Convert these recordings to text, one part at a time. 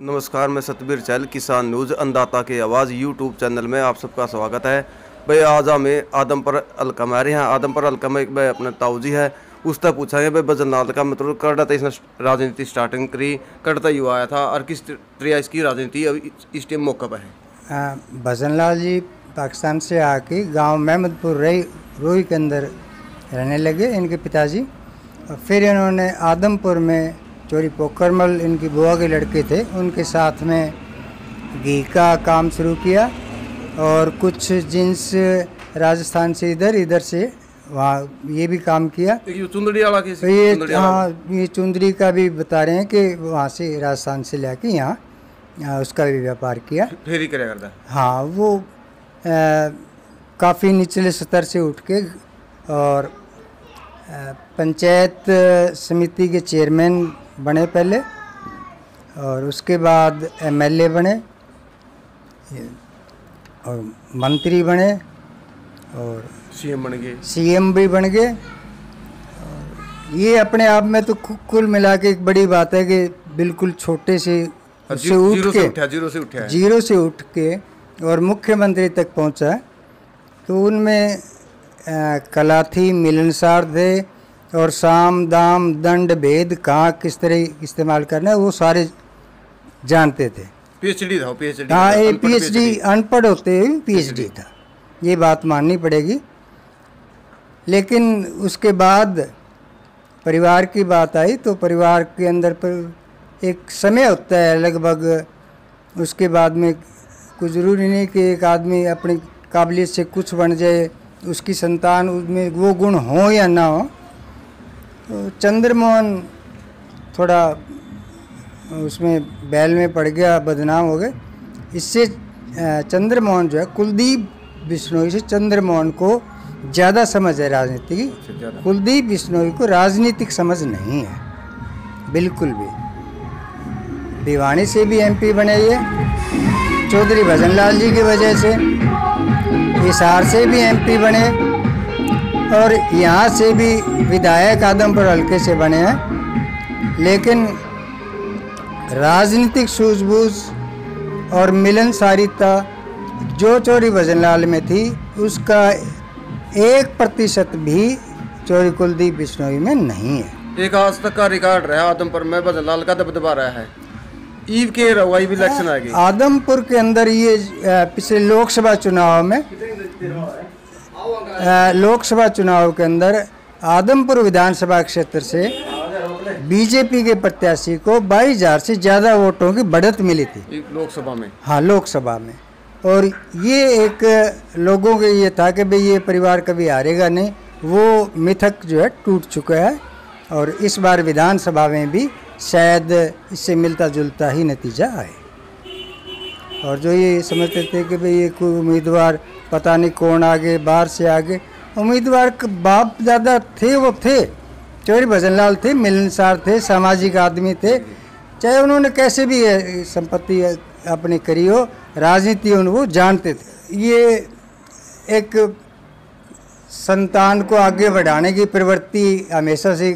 नमस्कार मैं सतबीर चैल किसान न्यूज़ अन्नदाता के आवाज़ यूट्यूब चैनल में आप सबका स्वागत है। भाई आज हमें आदमपुर अलका में आ रहे हैं। आदमपुर अलका में एक भाई अपने ताऊजी है उस तक पूछेंगे भाई बजरनाथ का मतलब करता इसने राजनीति स्टार्टिंग करी करता युवा आया था और किस तरह इसकी राजनीति अभी इस टाइम मौका पर हाँ, भजन लाल जी पाकिस्तान से आके गाँव महमदपुर रही रोही के अंदर रहने लगे इनके पिताजी। और फिर इन्होंने आदमपुर में चोरी पोखरमल इनकी बुआ के लड़के थे। उनके साथ में घी का काम शुरू किया और कुछ जिन्स राजस्थान से इधर इधर से वहाँ ये भी काम किया। ये चुंदड़ी वाला की तो ये हाँ ये चुंदरी का भी बता रहे हैं कि वहाँ से राजस्थान से लेके यहाँ यहाँ उसका भी व्यापार किया। फेरी क्या करता हाँ। वो काफ़ी निचले स्तर से उठ के और पंचायत समिति के चेयरमैन बने पहले और उसके बाद एमएलए बने और मंत्री बने और सीएम बन गए। सीएम भी बन गए। ये अपने आप में तो कुल मिला के एक बड़ी बात है कि बिल्कुल छोटे से से उठ के ज़ीरो से उठा है। ज़ीरो से उठ के और मुख्यमंत्री तक पहुँचा। तो उनमें कला थी मिलनसार थे और साम दाम दंड भेद कहाँ किस तरह इस्तेमाल करना है वो सारे जानते थे। पीएचडी था पीएचडी हाँ ये पीएचडी अनपढ़ होते हुए पीएचडी था। ये बात माननी पड़ेगी। लेकिन उसके बाद परिवार की बात आई तो परिवार के अंदर पर एक समय होता है लगभग उसके बाद में कुछ ज़रूरी नहीं कि एक आदमी अपनी काबिलियत से कुछ बन जाए उसकी संतान उसमें वो गुण हो या ना हो। चंद्रमोहन थोड़ा उसमें बैल में पड़ गया बदनाम हो गए। इससे चंद्रमोहन जो है कुलदीप बिश्नोई से चंद्रमोहन को ज़्यादा समझ है राजनीति की। कुलदीप बिश्नोई को राजनीतिक समझ नहीं है बिल्कुल भी। भिवानी से भी एमपी बने ये चौधरी भजन लाल जी की वजह से। हिसार से भी एमपी बने। और यहाँ से भी विधायक आदमपुर हल्के से बने हैं। लेकिन राजनीतिक सूझबूझ और मिलनसारिता जो चोरी भजनलाल में थी उसका एक प्रतिशत भी चोरी कुलदीप बिश्नोई में नहीं है। एक आज तक का रिकॉर्ड रहा आदमपुर में बदलाल का दबदबा रहा है। ईव के रहुआ भी इलेक्शन आ गई। आदमपुर के अंदर ये पिछले लोकसभा चुनाव में लोकसभा चुनाव के अंदर आदमपुर विधानसभा क्षेत्र से बीजेपी के प्रत्याशी को बाईस हज़ार से ज़्यादा वोटों की बढ़त मिली थी। लोकसभा में? हाँ लोकसभा में। और ये एक लोगों के ये था कि भाई ये परिवार कभी हारेगा नहीं। वो मिथक जो है टूट चुका है और इस बार विधानसभा में भी शायद इससे मिलता जुलता ही नतीजा आए। और जो ये समझते थे कि भाई ये कोई उम्मीदवार पता नहीं कौन आगे, बाहर से आगे। उम्मीदवार के बाप दादा थे, वो थे। चौरी भजन लाल थे, मिलनसार थे, सामाजिक आदमी थे। चाहे उन्होंने कैसे भी संपत्ति अपनी करी हो, राजनीति वो जानते थे। ये एक संतान को आगे बढ़ाने की प्रवृत्ति हमेशा से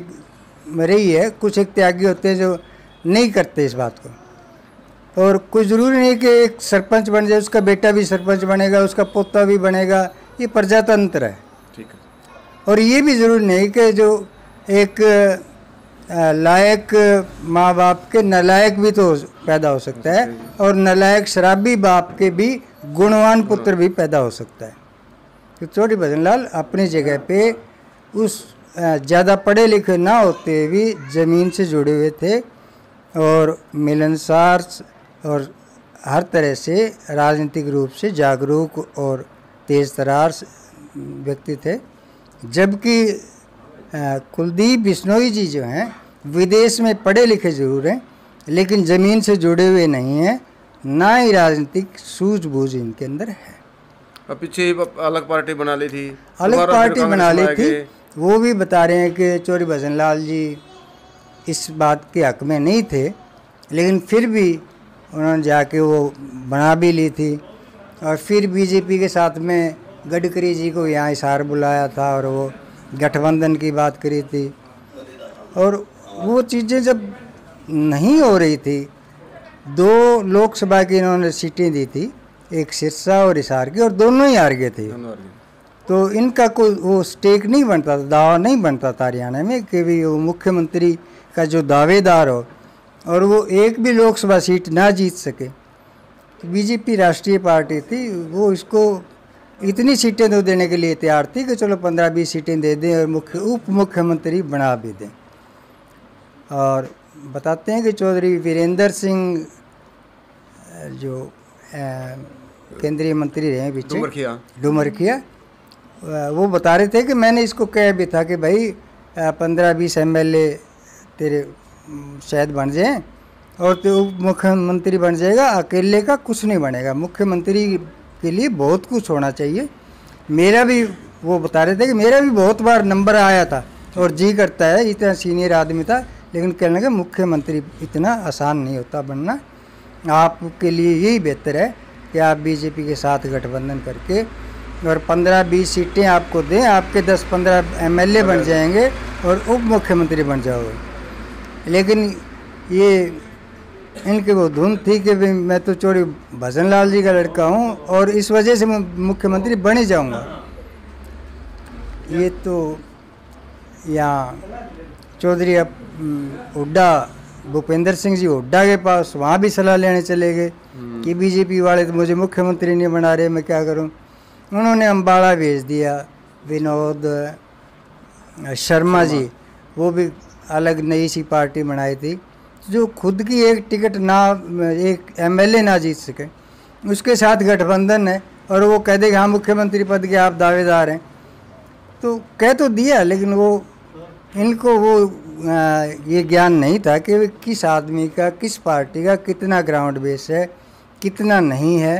रही है। कुछ एक त्यागी होते हैं जो नहीं करते इस बात को। और कुछ ज़रूरी नहीं कि एक सरपंच बन जाए उसका बेटा भी सरपंच बनेगा उसका पोता भी बनेगा ये प्रजातंत्र है। ठीक है। और ये भी ज़रूरी नहीं कि जो एक लायक माँ बाप के नलायक भी तो पैदा हो सकता है और नलायक शराबी बाप के भी गुणवान पुत्र भी पैदा हो सकता है। तो चोटी भजन लाल अपनी जगह पे उस ज़्यादा पढ़े लिखे ना होते भी ज़मीन से जुड़े हुए थे और मिलनसार और हर तरह से राजनीतिक रूप से जागरूक और तेज़ तरार व्यक्ति थे। जबकि कुलदीप बिश्नोई जी जो हैं विदेश में पढ़े लिखे ज़रूर हैं लेकिन ज़मीन से जुड़े हुए नहीं हैं ना ही राजनीतिक सूझबूझ इनके अंदर है। पीछे अलग पार्टी बना ली थी। अलग पार्टी बना ली थी। वो भी बता रहे हैं कि चोरी भजन लाल जी इस बात के हक में नहीं थे लेकिन फिर भी उन्होंने जाके वो बना भी ली थी। और फिर बीजेपी के साथ में गडकरी जी को यहाँ इशार बुलाया था और वो गठबंधन की बात करी थी। और वो चीज़ें जब नहीं हो रही थी दो लोकसभा की इन्होंने सीटें दी थी एक सिरसा और हिसार की और दोनों ही हार गए थे। तो इनका कोई वो स्टेक नहीं बनता था दावा नहीं बनता था हरियाणा में कि भी वो मुख्यमंत्री का जो दावेदार हो और वो एक भी लोकसभा सीट ना जीत सके। बीजेपी राष्ट्रीय पार्टी थी वो इसको इतनी सीटें तो देने के लिए तैयार थी कि चलो पंद्रह बीस सीटें दे दें और मुख्य उप मुख्यमंत्री बना भी दें। और बताते हैं कि चौधरी वीरेंद्र सिंह जो केंद्रीय मंत्री रहे पीछे। डुमरखिया। वो बता रहे थे कि मैंने इसको कह भी था कि भाई पंद्रह बीस एम तेरे शायद बन जाएँ और तो उप मुख्यमंत्री बन जाएगा अकेले का कुछ नहीं बनेगा। मुख्यमंत्री के लिए बहुत कुछ होना चाहिए। मेरा भी वो बता रहे थे कि मेरा भी बहुत बार नंबर आया था और जी करता है इतना सीनियर आदमी था लेकिन कहने लगे मुख्यमंत्री इतना आसान नहीं होता बनना। आपके लिए यही बेहतर है कि आप बीजेपी के साथ गठबंधन करके और पंद्रह बीस सीटें आपको दें आपके दस पंद्रह एमएलए बन जाएँगे और उप मुख्यमंत्री बन जाओगे। लेकिन ये इनकी वो धुन थी कि मैं तो चोरी भजन लाल जी का लड़का हूँ और इस वजह से मैं मुख्यमंत्री बन ही जाऊँगा। ये तो यहाँ चौधरी अब हम्म, हुड्डा भूपेंद्र सिंह जी हुड्डा के पास वहाँ भी सलाह लेने चले गए कि बीजेपी वाले तो मुझे मुख्यमंत्री नहीं बना रहे मैं क्या करूँ? उन्होंने अम्बाड़ा भेज दिया विनोद शर्मा जी वो भी अलग नई सी पार्टी बनाई थी जो खुद की एक टिकट ना एक एमएलए ना जीत सके। उसके साथ गठबंधन है और वो कह दे कि हाँ मुख्यमंत्री पद के आप दावेदार हैं। तो कह तो दिया लेकिन वो इनको वो आ, ये ज्ञान नहीं था कि किस आदमी का किस पार्टी का कितना ग्राउंड बेस है कितना नहीं है।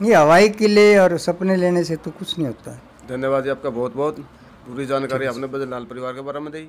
ये हवाई किले और सपने लेने से तो कुछ नहीं होता। धन्यवाद जी आपका बहुत बहुत पूरी जानकारी आपने बजरलाल परिवार के बारे में दी।